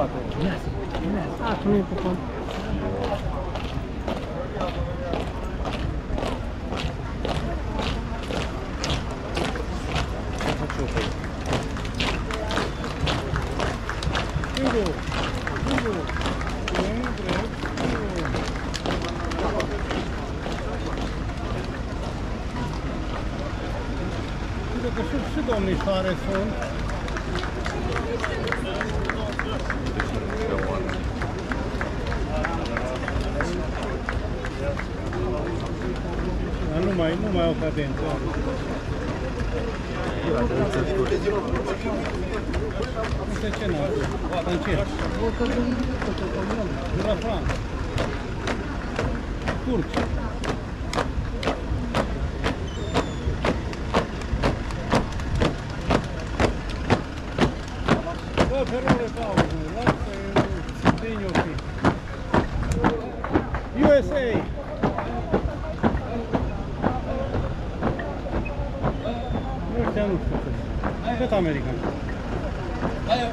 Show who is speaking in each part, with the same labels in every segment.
Speaker 1: poate.
Speaker 2: A, tu nu e pupon.
Speaker 1: Singur, singur. Nu, drept, singur. Cred că și, și domnișoare sunt. Mai, nu mai au cadență. Nu știu ce n-au. Francez. De la Franța. Turci. Bă, pe role pauză, lasă, bine ok. USA! americano, puta. Já está americano. Vai,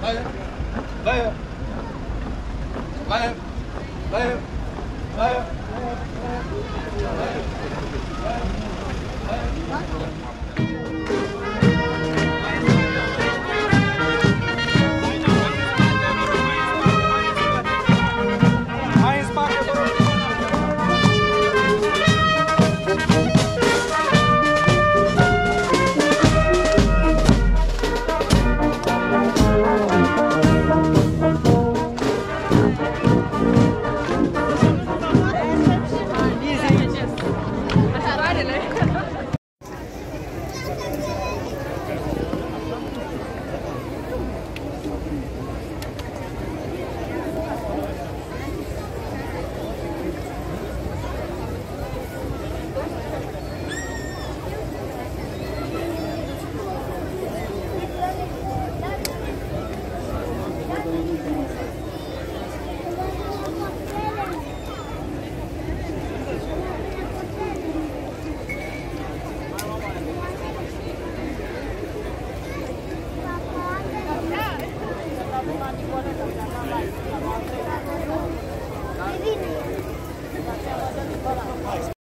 Speaker 1: vai,
Speaker 3: vai, vai, vai, vai, vai. ね
Speaker 4: you want to